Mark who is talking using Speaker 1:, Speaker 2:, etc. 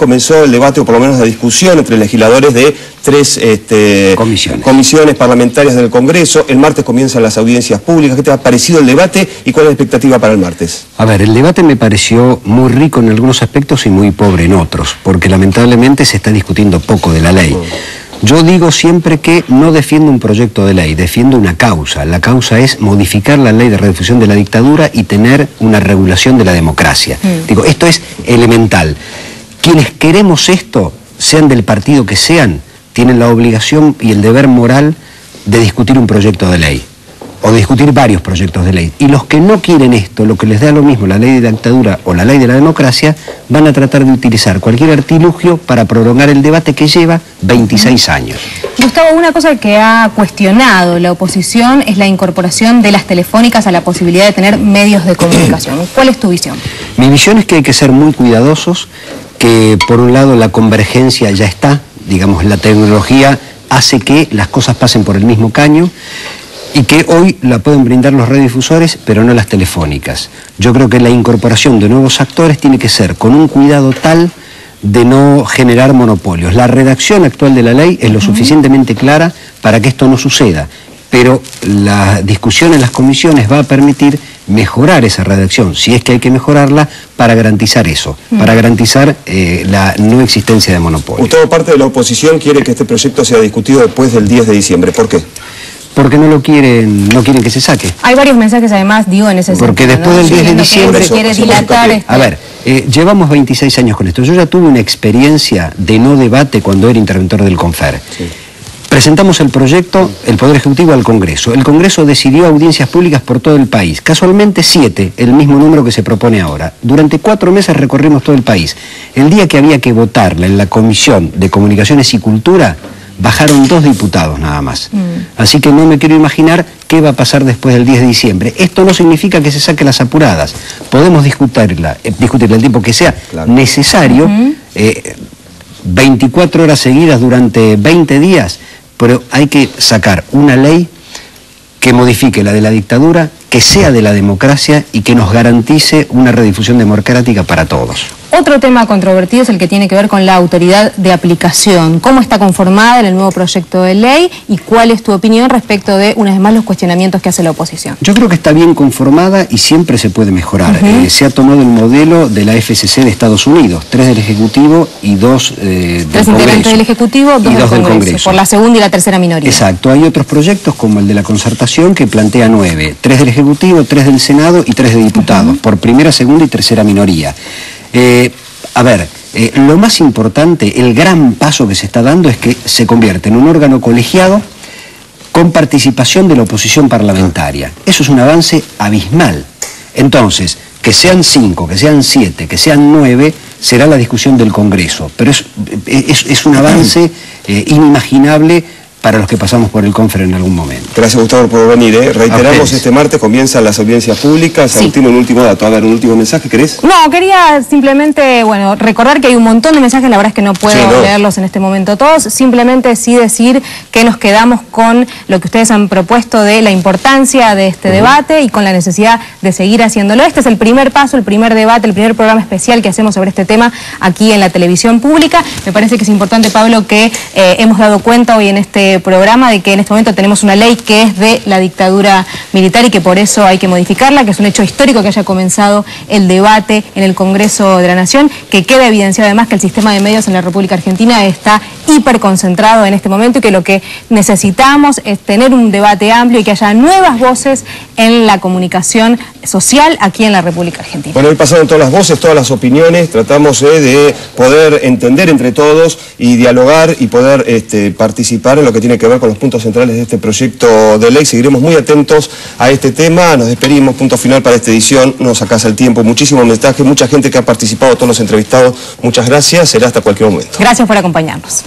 Speaker 1: comenzó el debate, o por lo menos la discusión entre legisladores de tres este,
Speaker 2: Comisiones.
Speaker 1: comisiones parlamentarias del Congreso. El martes comienzan las audiencias públicas. ¿Qué te ha parecido el debate y cuál es la expectativa para el martes?
Speaker 2: A ver, el debate me pareció muy rico en algunos aspectos y muy pobre en otros, porque lamentablemente se está discutiendo poco de la ley. Yo digo siempre que no defiendo un proyecto de ley, defiendo una causa. La causa es modificar la ley de redifusión de la dictadura y tener una regulación de la democracia. Digo, esto es elemental. Quienes queremos esto, sean del partido que sean, tienen la obligación y el deber moral de discutir un proyecto de ley o de discutir varios proyectos de ley. Y los que no quieren esto, lo que les da lo mismo la ley de la dictadura o la ley de la democracia, van a tratar de utilizar cualquier artilugio para prolongar el debate que lleva 26 años.
Speaker 3: Gustavo, una cosa que ha cuestionado la oposición es la incorporación de las telefónicas a la posibilidad de tener medios de comunicación. ¿Cuál es tu visión?
Speaker 2: Mi visión es que hay que ser muy cuidadosos, que por un lado la convergencia ya está, digamos, la tecnología hace que las cosas pasen por el mismo caño y que hoy la pueden brindar los radiodifusores, pero no las telefónicas. Yo creo que la incorporación de nuevos actores tiene que ser con un cuidado tal de no generar monopolios. La redacción actual de la ley es lo suficientemente clara para que esto no suceda, pero la discusión en las comisiones va a permitir mejorar esa redacción, si es que hay que mejorarla, para garantizar eso, para garantizar eh, la no existencia de monopolios.
Speaker 1: Gustavo, parte de la oposición quiere que este proyecto sea discutido después del 10 de diciembre. ¿Por qué?
Speaker 2: Porque no lo quieren, no quieren que se saque.
Speaker 3: Hay varios mensajes además, digo, en ese
Speaker 2: Porque
Speaker 3: sentido.
Speaker 2: después del 10 de diciembre-
Speaker 3: quiere dilatar... este-
Speaker 2: A ver, eh, llevamos 26 años con esto. Yo ya tuve una experiencia de no debate cuando era interventor del CONFER. Presentamos el proyecto, el Poder Ejecutivo, al Congreso. El Congreso decidió audiencias públicas por todo el país. Casualmente siete, el mismo número que se propone ahora. Durante cuatro meses recorrimos todo el país. El día que había que votarla en la Comisión de Comunicaciones y Cultura, bajaron dos diputados nada más. Así que no me quiero imaginar qué va a pasar después del 10 de diciembre. Esto no significa que se saque las apuradas. Podemos discutirla, eh, discutirla el tiempo que sea
Speaker 1: Claro.
Speaker 2: necesario, eh, 24 horas seguidas durante 20 días, pero hay que sacar una ley que modifique la de la dictadura, que sea de la democracia y que nos garantice una redifusión democrática para todos.
Speaker 3: Otro tema controvertido es el que tiene que ver con la autoridad de aplicación. ¿Cómo está conformada en el nuevo proyecto de ley y cuál es tu opinión respecto de, una vez más, los cuestionamientos que hace la oposición?
Speaker 2: Yo creo que está bien conformada y siempre se puede mejorar. Eh, se ha tomado el modelo de la FCC de Estados Unidos, tres del Ejecutivo y dos eh, del
Speaker 3: Tres integrantes del Ejecutivo, dos
Speaker 2: y
Speaker 3: del
Speaker 2: dos del
Speaker 3: Congreso,
Speaker 2: Congreso.
Speaker 3: por la segunda y la tercera minoría.
Speaker 2: Exacto, hay otros proyectos como el de la concertación que plantea nueve, tres del Ejecutivo, tres del Senado y tres de diputados, por primera, segunda y tercera minoría. Eh, a ver, eh, lo más importante, el gran paso que se está dando es que se convierte en un órgano colegiado con participación de la oposición parlamentaria. Eso es un avance abismal. Entonces, que sean cinco, que sean siete, que sean nueve, será la discusión del Congreso. Pero es, es- un avance eh, inimaginable para los que pasamos por el Confer en algún momento.
Speaker 1: Gracias, Gustavo, por venir. ¿eh? Reiteramos, este martes comienzan las audiencias públicas.
Speaker 3: Sí.
Speaker 1: Agustín, un último dato. A ver, un último mensaje, ¿querés?
Speaker 3: No, quería simplemente, bueno, recordar que hay un montón de mensajes, la verdad es que no puedo
Speaker 1: Sí, no.
Speaker 3: leerlos en este momento todos, simplemente sí decir que nos quedamos con lo que ustedes han propuesto de la importancia de este debate y con la necesidad de seguir haciéndolo. Este es el primer paso, el primer debate, el primer programa especial que hacemos sobre este tema aquí en la televisión pública. Me parece que es importante, Pablo, que eh, hemos dado cuenta hoy en programa de que en este momento tenemos una ley que es de la dictadura militar y que por eso hay que modificarla, que es un hecho histórico que haya comenzado el debate en el Congreso de la Nación, que queda evidenciado además que el sistema de medios en la República Argentina está hiperconcentrado en este momento y que lo que necesitamos es tener un debate amplio y que haya nuevas voces en la comunicación social aquí en la República Argentina.
Speaker 1: Bueno, hoy pasaron todas las voces, todas las opiniones, tratamos eh, de poder entender entre todos y dialogar y poder este, participar en lo que tiene que ver con los puntos centrales de este proyecto de ley. Seguiremos muy atentos a este tema, nos despedimos, punto final para esta edición, nos acasa el tiempo, muchísimos mensajes, mucha gente que ha participado, todos los entrevistados, muchas gracias, será hasta cualquier momento.
Speaker 3: Gracias por acompañarnos.